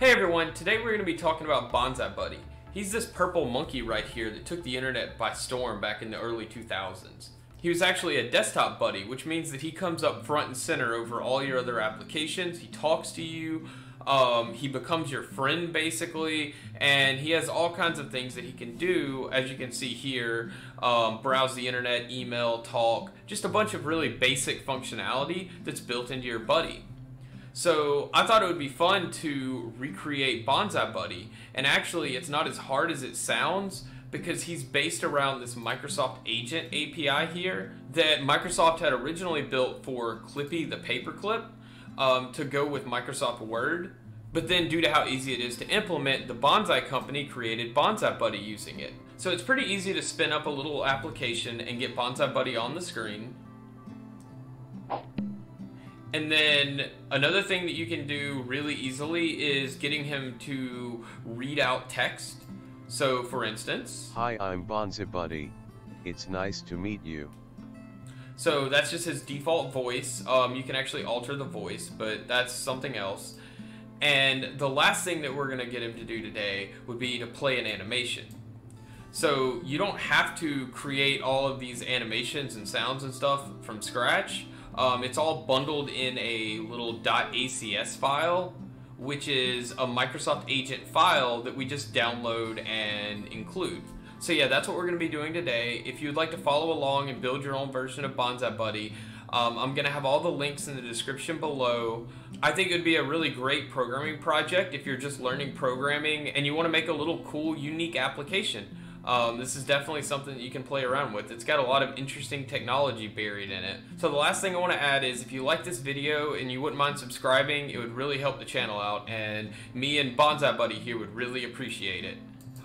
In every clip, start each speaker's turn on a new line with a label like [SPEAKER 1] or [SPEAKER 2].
[SPEAKER 1] Hey everyone, today we're going to be talking about Bonzi Buddy. He's this purple monkey right here that took the internet by storm back in the early 2000s. He was actually a desktop buddy, which means that he comes up front and center over all your other applications. He talks to you, um, he becomes your friend basically, and he has all kinds of things that he can do, as you can see here um, browse the internet, email, talk, just a bunch of really basic functionality that's built into your buddy. So I thought it would be fun to recreate Bonzi Buddy, and actually, it's not as hard as it sounds because he's based around this Microsoft Agent API here that Microsoft had originally built for Clippy the paperclip um, to go with Microsoft Word. But then, due to how easy it is to implement, the Bonzi company created Bonzi Buddy using it. So it's pretty easy to spin up a little application and get Bonzi Buddy on the screen. And then another thing that you can do really easily is getting him to read out text. So for instance,
[SPEAKER 2] Hi, I'm Bonzi Buddy. It's nice to meet you.
[SPEAKER 1] So that's just his default voice. Um, you can actually alter the voice, but that's something else. And the last thing that we're going to get him to do today would be to play an animation. So you don't have to create all of these animations and sounds and stuff from scratch. Um, it's all bundled in a little .acs file, which is a Microsoft Agent file that we just download and include. So yeah, that's what we're going to be doing today. If you'd like to follow along and build your own version of Bonzi Buddy, um, I'm going to have all the links in the description below. I think it would be a really great programming project if you're just learning programming and you want to make a little cool, unique application. Um, this is definitely something that you can play around with. It's got a lot of interesting technology buried in it. So the last thing I want to add is if you like this video and you wouldn't mind subscribing, it would really help the channel out and me and Bonzi Buddy here would really appreciate it.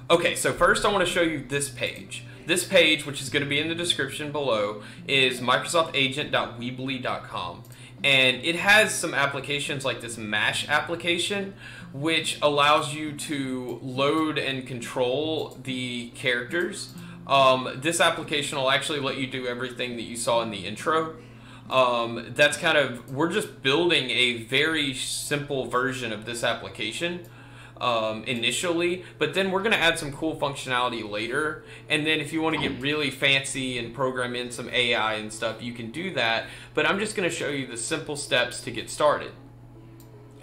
[SPEAKER 1] Okay, so first I want to show you this page. This page, which is going to be in the description below, is microsoftagent.weebly.com. And it has some applications like this MASH application, which allows you to load and control the characters. Um, this application will actually let you do everything that you saw in the intro. Um, that's kind of, we're just building a very simple version of this application um, initially, but then we're going to add some cool functionality later. And then if you want to get really fancy and program in some AI and stuff, you can do that. But I'm just going to show you the simple steps to get started.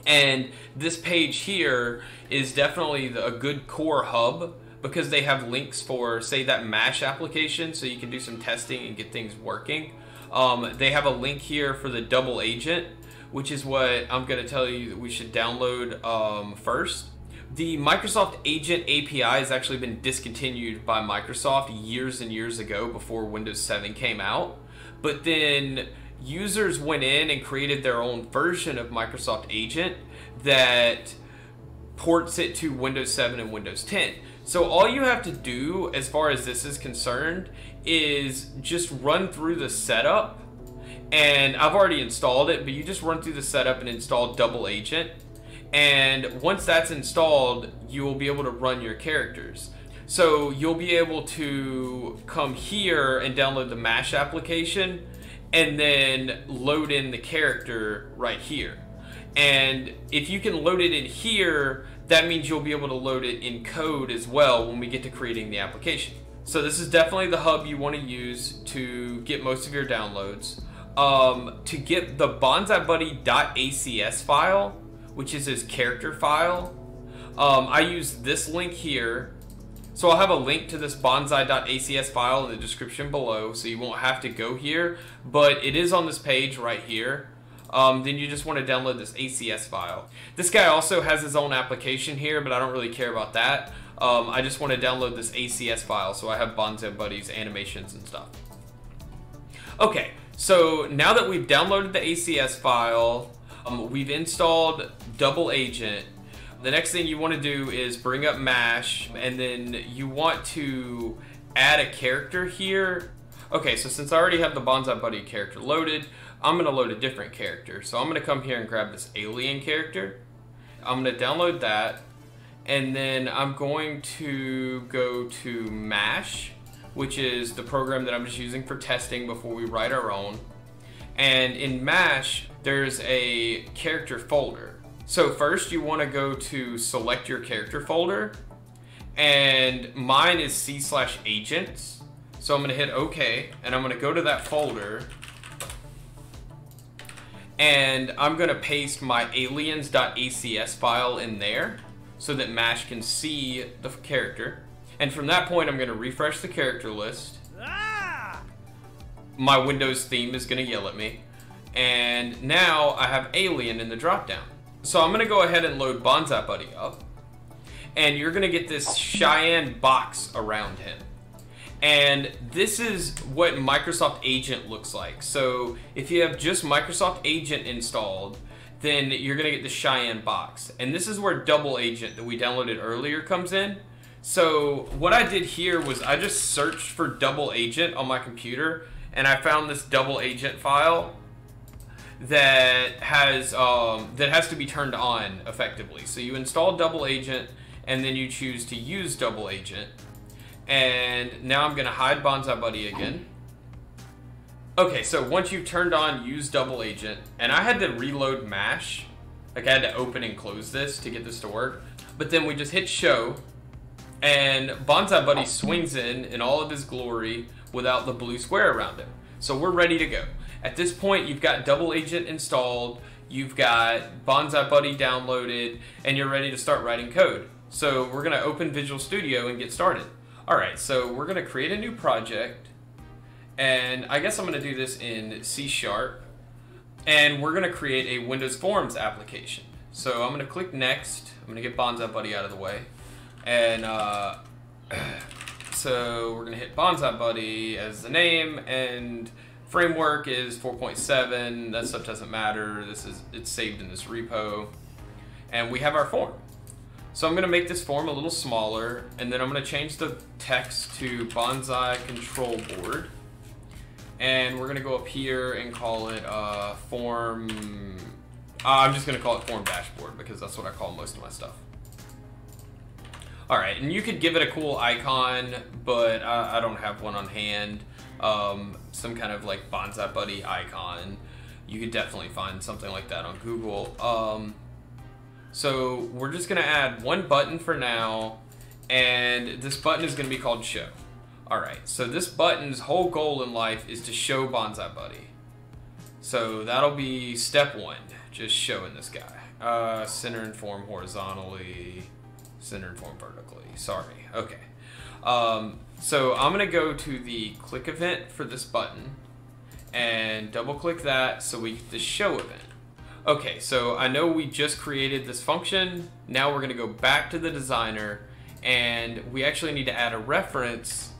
[SPEAKER 1] And this page here is definitely the, a good core hub because they have links for, say, that MASH application so you can do some testing and get things working. Um, they have a link here for the double agent, which is what I'm going to tell you that we should download um, first. The Microsoft Agent API has actually been discontinued by Microsoft years and years ago before Windows 7 came out. But then users went in and created their own version of Microsoft Agent that ports it to Windows 7 and Windows 10. So all you have to do as far as this is concerned is just run through the setup and I've already installed it, but you just run through the setup and install Double Agent and once that's installed, you will be able to run your characters. So you'll be able to come here and download the MASH application and then load in the character right here. And if you can load it in here, that means you'll be able to load it in code as well when we get to creating the application. So this is definitely the hub you want to use to get most of your downloads. Um, to get the bonzibuddy.acs file, which is his character file. Um, I use this link here. So I'll have a link to this bonzi.acs file in the description below, so you won't have to go here, but it is on this page right here. Um, then you just want to download this ACS file. This guy also has his own application here, but I don't really care about that. Um, I just want to download this ACS file, so I have Bonzi Buddies animations and stuff. Okay, so now that we've downloaded the ACS file, um, we've installed Double Agent. The next thing you want to do is bring up MASH, and then you want to add a character here. Okay, so since I already have the Bonzi Buddy character loaded, I'm going to load a different character. So I'm going to come here and grab this alien character. I'm going to download that, and then I'm going to go to MASH, which is the program that I'm just using for testing before we write our own. And in MASH, there's a character folder. So first you want to go to select your character folder and mine is C slash agents. So I'm going to hit OK and I'm going to go to that folder and I'm going to paste my aliens.acs file in there so that Mash can see the character. And from that point, I'm going to refresh the character list. Ah! My Windows theme is going to yell at me. And now I have Alien in the dropdown. So I'm going to go ahead and load Bonzi Buddy up. And you're going to get this Cheyenne box around him. And this is what Microsoft Agent looks like. So if you have just Microsoft Agent installed, then you're going to get the Cheyenne box. And this is where Double Agent that we downloaded earlier comes in. So what I did here was I just searched for Double Agent on my computer and I found this Double Agent file that has um, that has to be turned on effectively. So you install Double Agent and then you choose to use Double Agent. And now I'm going to hide Bonzi Buddy again. Okay, so once you've turned on use double agent, and I had to reload mash, like I had to open and close this to get this to work, but then we just hit show, and Bonzi Buddy swings in in all of his glory without the blue square around him. So we're ready to go. At this point, you've got double agent installed, you've got Bonzi Buddy downloaded, and you're ready to start writing code. So we're gonna open Visual Studio and get started. All right, so we're gonna create a new project, and I guess I'm going to do this in C Sharp. And we're going to create a Windows Forms application. So I'm going to click Next. I'm going to get Bonzi Buddy out of the way. And uh, so we're going to hit Bonzi Buddy as the name. And framework is 4.7. That stuff doesn't matter. This is It's saved in this repo. And we have our form. So I'm going to make this form a little smaller. And then I'm going to change the text to Bonzi Control Board and we're gonna go up here and call it uh, form. Uh, I'm just gonna call it form dashboard because that's what I call most of my stuff. All right, and you could give it a cool icon, but I don't have one on hand. Um, some kind of like Bonzi Buddy icon. You could definitely find something like that on Google. Um, so we're just gonna add one button for now, and this button is gonna be called show. Alright, so this button's whole goal in life is to show Bonzi Buddy. So that'll be step one, just showing this guy. Uh, center and form horizontally, center and form vertically. Sorry, okay. Um, so I'm gonna go to the click event for this button and double click that so we get the show event. Okay, so I know we just created this function. Now we're gonna go back to the designer and we actually need to add a reference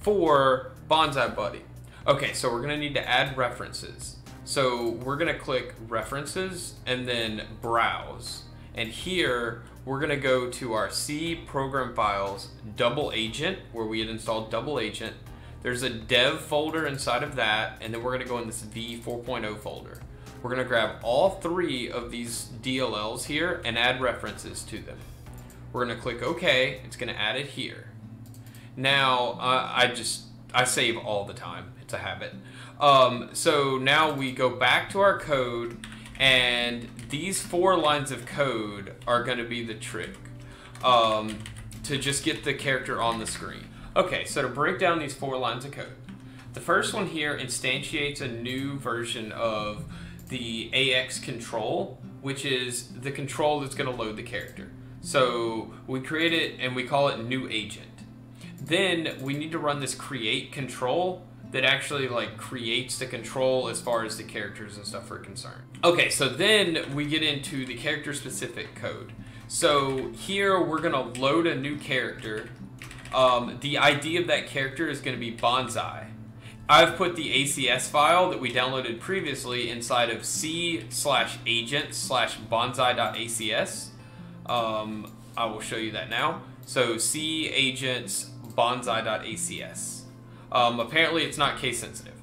[SPEAKER 1] for Bonzi Buddy. Okay, so we're gonna need to add references. So we're gonna click references and then browse. And here we're gonna go to our C program files double agent where we had installed double agent. There's a dev folder inside of that, and then we're gonna go in this V 4.0 folder. We're gonna grab all three of these DLLs here and add references to them. We're gonna click OK, it's gonna add it here. Now, uh, I just, I save all the time. It's a habit. Um, so now we go back to our code, and these four lines of code are going to be the trick um, to just get the character on the screen. Okay, so to break down these four lines of code, the first one here instantiates a new version of the AX control, which is the control that's going to load the character. So we create it and we call it new agent. Then we need to run this create control that actually like creates the control as far as the characters and stuff are concerned. Okay, so then we get into the character specific code. So here we're gonna load a new character. Um, the ID of that character is gonna be Bonzi. I've put the ACS file that we downloaded previously inside of C slash agent slash bonzi.acs. Um, I will show you that now. So C agents bonzi.acs. Um, apparently it's not case sensitive,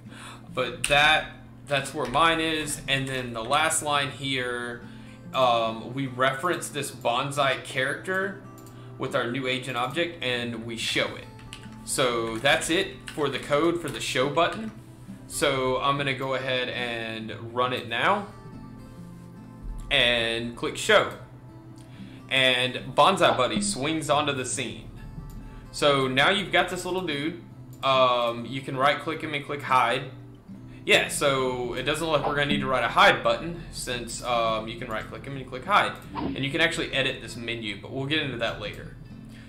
[SPEAKER 1] but that that's where mine is. And then the last line here, um, we reference this bonzi character with our new agent object and we show it. So that's it for the code for the show button. So I'm gonna go ahead and run it now. and click show. And Bonzi Buddy swings onto the scene. So now you've got this little dude. Um, you can right click him and click hide. Yeah, so it doesn't look like we're going to need to write a hide button since um, you can right click him and click hide. And you can actually edit this menu, but we'll get into that later.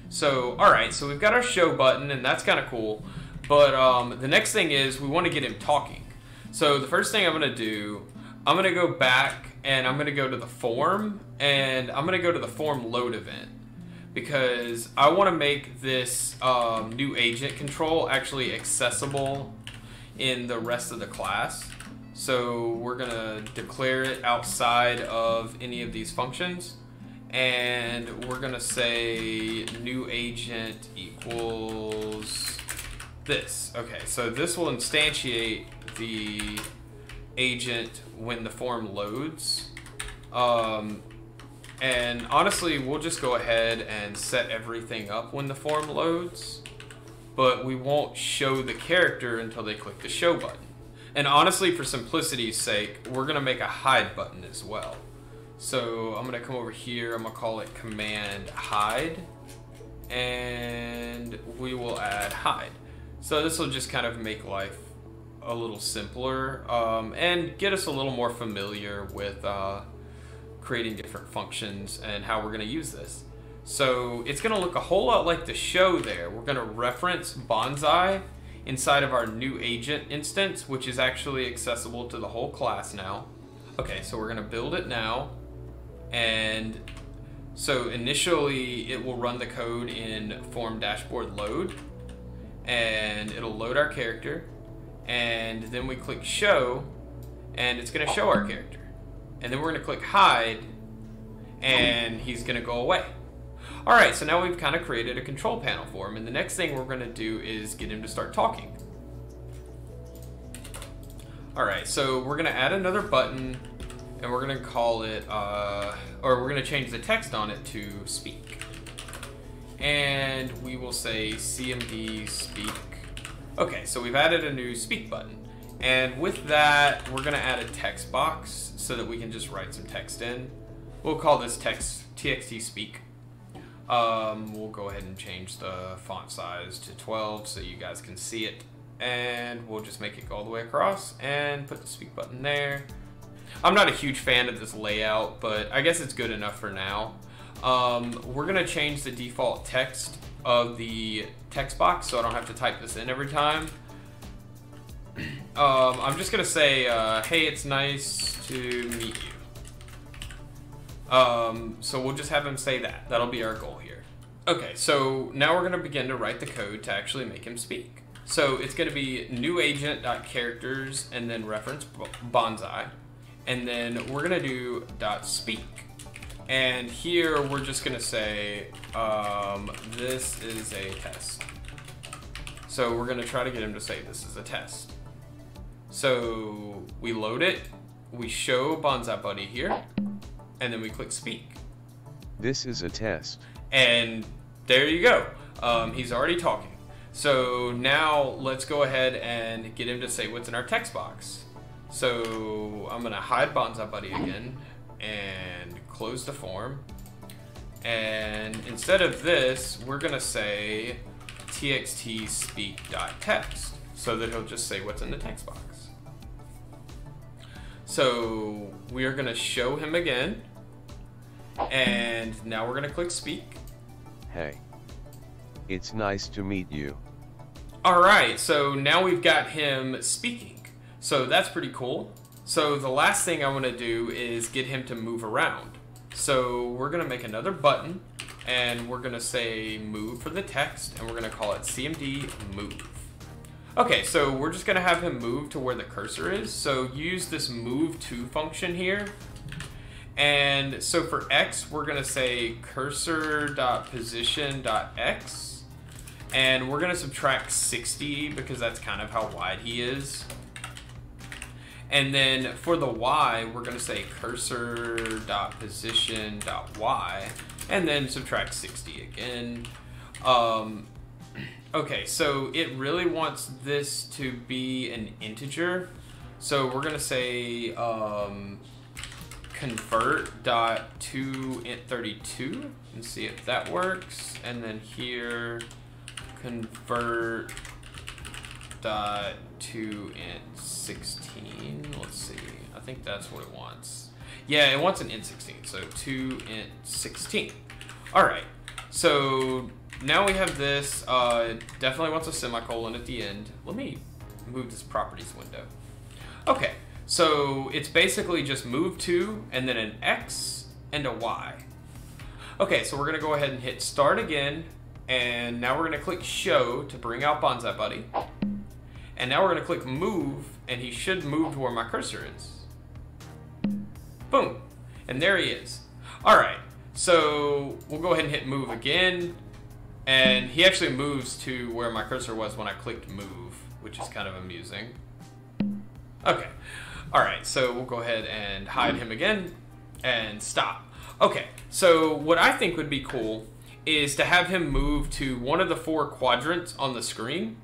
[SPEAKER 1] So, alright, so we've got our show button, and that's kind of cool. But um, the next thing is we want to get him talking. So the first thing I'm going to do, I'm going to go back and I'm going to go to the form, and I'm going to go to the form load event. Because I want to make this um, new agent control actually accessible in the rest of the class. So we're going to declare it outside of any of these functions and we're gonna say new agent equals this. Okay, so this will instantiate the agent when the form loads. Um, and honestly, we'll just go ahead and set everything up when the form loads, but we won't show the character until they click the show button. And honestly, for simplicity's sake, we're gonna make a hide button as well. So I'm gonna come over here, I'm gonna call it command hide, and we will add hide. So this will just kind of make life a little simpler um, and get us a little more familiar with uh, creating different functions and how we're gonna use this. So it's gonna look a whole lot like the show there. We're gonna reference Bonzi inside of our new agent instance, which is actually accessible to the whole class now. Okay, so we're gonna build it now. And so initially it will run the code in form dashboard load and it'll load our character and then we click show and it's going to show our character. And then we're going to click hide and he's going to go away. All right, so now we've kind of created a control panel for him. And the next thing we're going to do is get him to start talking. All right, so we're going to add another button and we're gonna call it, uh, or we're gonna change the text on it to speak. And we will say CMD speak. Okay, so we've added a new speak button. And with that, we're gonna add a text box so that we can just write some text in. We'll call this text TXT speak. Um, we'll go ahead and change the font size to 12 so you guys can see it. And we'll just make it go all the way across and put the speak button there. I'm not a huge fan of this layout, but I guess it's good enough for now. Um, we're gonna change the default text of the text box so I don't have to type this in every time. Um, I'm just gonna say, uh, hey, it's nice to meet you. Um, so we'll just have him say that. That'll be our goal here. Okay, so now we're gonna begin to write the code to actually make him speak. So it's gonna be new agent.characters and then reference bonzi and then we're gonna do dot speak. And here we're just gonna say, um, this is a test. So we're gonna try to get him to say this is a test. So we load it, we show Bonzi Buddy here, and then we click speak.
[SPEAKER 2] This is a test.
[SPEAKER 1] And there you go. Um, he's already talking. So now let's go ahead and get him to say what's in our text box. So I'm gonna hide Bonzi Buddy again and close the form. And instead of this, we're gonna say txt speak.text so that he'll just say what's in the text box. So we are gonna show him again. And now we're gonna click speak.
[SPEAKER 2] Hey. It's nice to meet you.
[SPEAKER 1] All right, so now we've got him speaking. So that's pretty cool. So the last thing I want to do is get him to move around. So we're going to make another button and we're going to say move for the text and we're going to call it CMD move. Okay, so we're just to have him move to where the cursor is. So use this move to function here. And so for X, we're to say cursor.position.x. And we're to subtract 60 because that's kind of how wide he is. And then for the y, we're to say cursor.position.y, and then subtract 60 again. Um, okay, so it really wants this to be an integer. So we're to say um, convert dot to int32 and see if that works. And then here, convert dot to int16. Let's see. I think that's what it wants. Yeah, it wants an int16. So to int16. All right. So now we have this. Uh, definitely wants a semicolon at the end. Let me move this properties window. Okay. So it's basically just move to and then an X and a Y. Okay, so we're gonna go ahead and hit start again. And now we're gonna click show to bring out Bonzi Buddy. And now we're gonna click move and he should move to where my cursor is. Boom. And there he is. All right, so we'll go ahead and hit move again. And he actually moves to where my cursor was when I clicked move, which is kind of amusing. Okay. All right, so we'll go ahead and hide him again and stop. Okay, so what I think would be cool is to have him move to one of the four quadrants on the screen.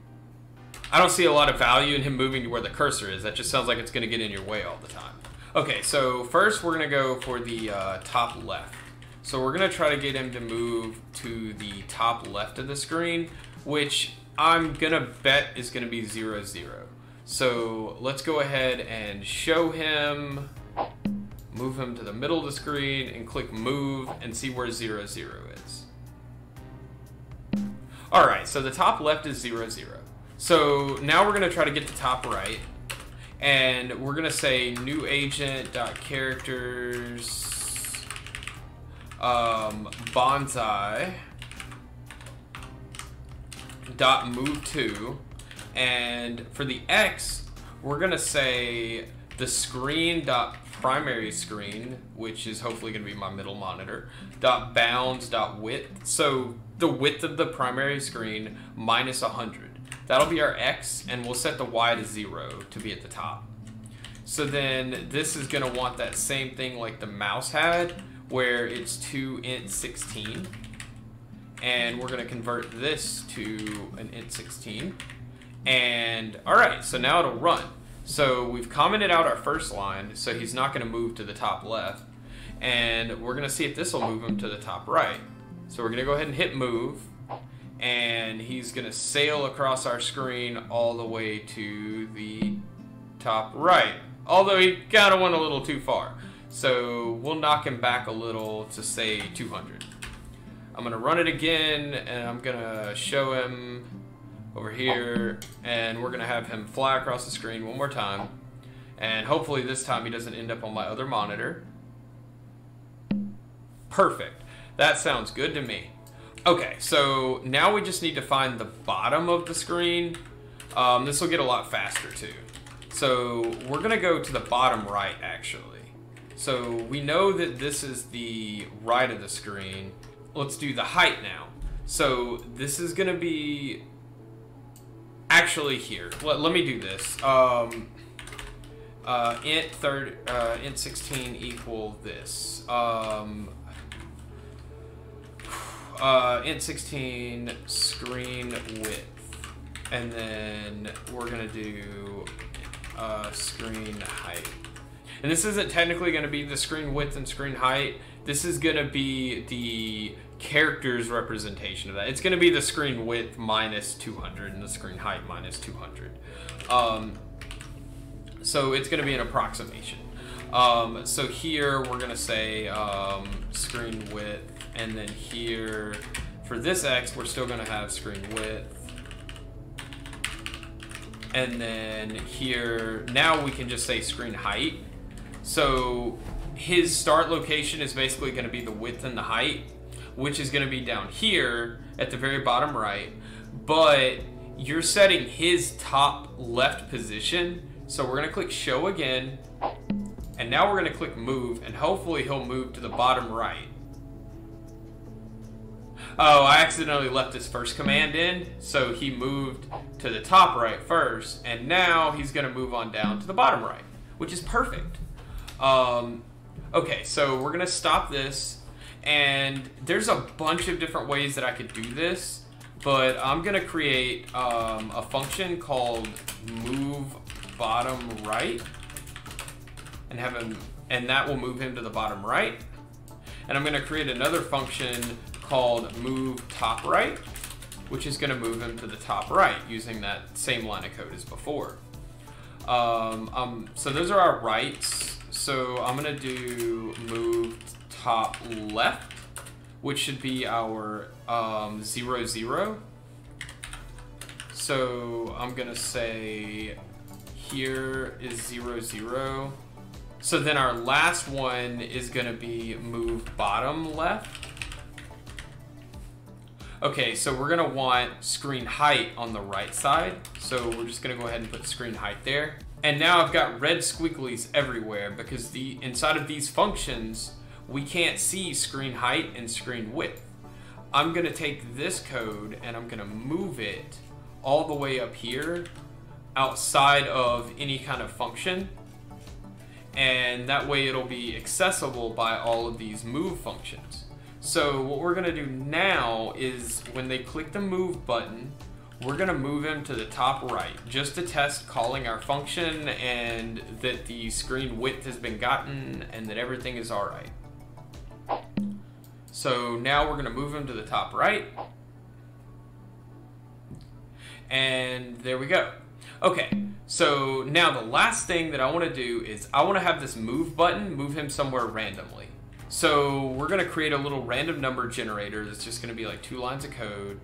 [SPEAKER 1] I don't see a lot of value in him moving to where the cursor is. That just sounds like it's going to get in your way all the time. Okay, so first we're going to go for the uh, top left. So we're going to try to get him to move to the top left of the screen, which I'm going to bet is going to be 0, 0. So let's go ahead and show him, move him to the middle of the screen and click move and see where 0, 0 is. All right, so the top left is 0, 0. So now we're gonna try to get the top right and we're gonna say new agent dot characters um, bonzi dot move to and for the X, we're gonna say the screen dot primary screen, which is hopefully gonna be my middle monitor, dot bounds dot width. So the width of the primary screen minus 100. That'll be our X, and we'll set the Y to zero to be at the top. So then this is gonna want that same thing like the mouse had, where it's 2 int 16. And we're gonna convert this to an int 16. And all right, so now it'll run. So we've commented out our first line, so he's not gonna move to the top left. And we're gonna see if this will move him to the top right. So we're gonna go ahead and hit move, and he's gonna sail across our screen all the way to the top right. Although he kinda went a little too far. So we'll knock him back a little to say 200. I'm gonna run it again, and I'm gonna show him over here, and we're gonna have him fly across the screen one more time. And hopefully this time he doesn't end up on my other monitor. Perfect. That sounds good to me. Okay, so now we just need to find the bottom of the screen. Um, this will get a lot faster too. So we're gonna go to the bottom right actually. So we know that this is the right of the screen. Let's do the height now. So this is gonna be actually here. Let, let me do this. Um, uh, int third, uh, int 16 equal this. Um, uh, int 16 screen width, and then we're gonna do uh, screen height. And this isn't technically gonna be the screen width and screen height. This is gonna be the character's representation of that. It's going to be the screen width minus 200 and the screen height minus 200. Um, so it's going to be an approximation. Um, so here we're going to say um, screen width, and then here for this X, we're still going to have screen width. And then here, now we can just say screen height. So his start location is basically going to be the width and the height which is going to be down here at the very bottom right, but you're setting his top left position. So we're going to click show again, and now we're going to click move, and hopefully he'll move to the bottom right. Oh, I accidentally left his first command in, so he moved to the top right first, and now he's going to move on down to the bottom right, which is perfect. Um, okay, so we're to stop this, and there's a bunch of different ways that I could do this, but I'm gonna create um, a function called move bottom right and have him and that will move him to the bottom right. And I'm to create another function called move top right, which is to move him to the top right using that same line of code as before. Um, um, so those are our rights. So I'm to do move top left, which should be our um, zero, zero. So I'm to say here is zero, zero. So then our last one is to be move bottom left. Okay, so we're gonna want screen height on the right side. So we're just gonna go ahead and put screen height there. And now I've got red squigglies everywhere because the inside of these functions, we can't see screen height and screen width. I'm gonna take this code and I'm gonna move it all the way up here outside of any kind of function. And that way it'll be accessible by all of these move functions. So what we're gonna do now is when they click the move button, we're gonna move him to the top right just to test calling our function and that the screen width has been gotten and that everything is all right. So now we're gonna move him to the top right. And there we go. Okay, so now the last thing that I wanna do is I wanna have this move button move him somewhere randomly. So we're gonna create a little random number generator that's just gonna be like two lines of code.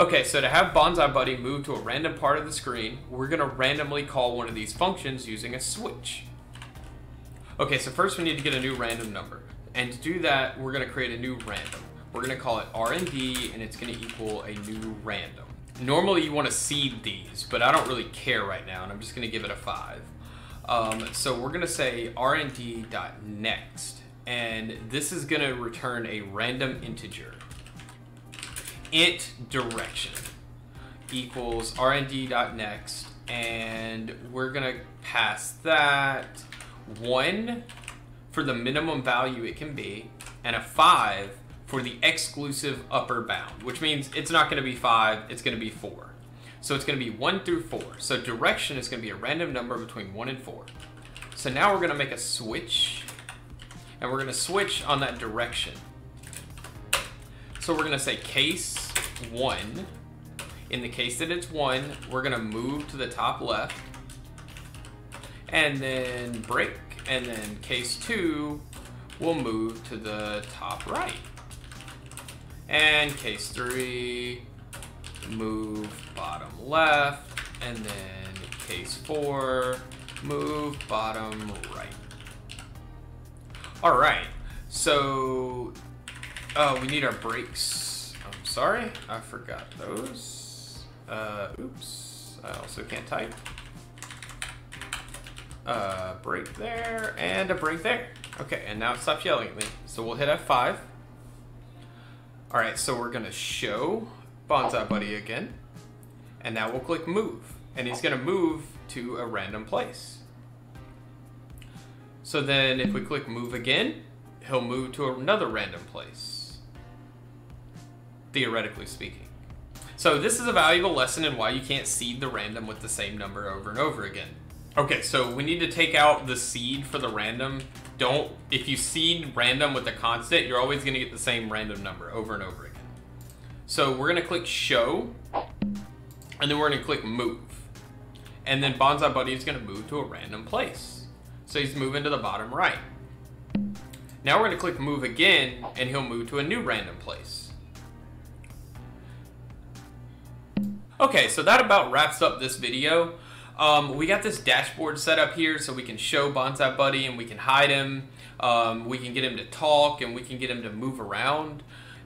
[SPEAKER 1] Okay, so to have Bonzi Buddy move to a random part of the screen, we're gonna randomly call one of these functions using a switch. Okay, so first we need to get a new random number. And to do that, we're gonna create a new random. We're gonna call it RND and it's gonna equal a new random. Normally you wanna seed these, but I don't really care right now and I'm just gonna give it a five. Um, so we're gonna say rnd.next and this is going to return a random integer. Int direction equals rnd.next, and we're to pass that 1 for the minimum value it can be, and a 5 for the exclusive upper bound, which means it's not to be 5, it's to be 4. So it's to be 1 through 4. So direction is to be a random number between 1 and 4. So now we're to make a switch and we're gonna switch on that direction. So we're gonna say case one. In the case that it's one, we're gonna move to the top left, and then break, and then case two, we'll move to the top right. And case three, move bottom left, and then case four, move bottom right. All right, so uh, we need our breaks. I'm sorry, I forgot those. Uh, oops, I also can't type. Uh, break there, and a break there. Okay, and now it stops yelling at me. So we'll hit F5. All right, so we're gonna show Bonzi Buddy again. And now we'll click move. And he's gonna move to a random place. So then if we click move again, he'll move to another random place. Theoretically speaking. So this is a valuable lesson in why you can't seed the random with the same number over and over again. Okay, so we need to take out the seed for the random. Don't, if you seed random with a constant, you're always gonna get the same random number over and over again. So we're gonna click show, and then we're gonna click move. And then Bonzi Buddy is gonna move to a random place. So he's moving to the bottom right. Now we're to click move again and he'll move to a new random place. Okay, so that about wraps up this video. Um, we got this dashboard set up here so we can show Bonzi Buddy and we can hide him. Um, we can get him to talk and we can get him to move around.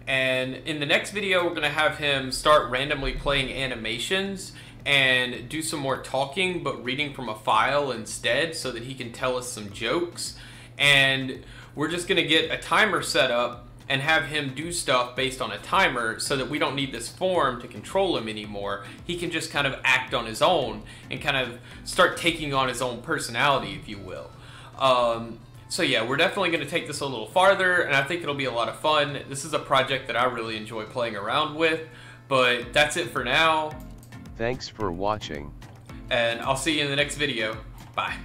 [SPEAKER 1] And in the next video, we're going to have him start randomly playing animations and do some more talking, but reading from a file instead so that he can tell us some jokes. And we're just going to get a timer set up and have him do stuff based on a timer so that we don't need this form to control him anymore. He can just kind of act on his own and kind of start taking on his own personality, if you will. Um, so yeah, we're definitely going to take this a little farther, and I think it'll be a lot of fun. This is a project that I really enjoy playing around with, but that's it for now.
[SPEAKER 2] Thanks for watching.
[SPEAKER 1] And I'll see you in the next video. Bye.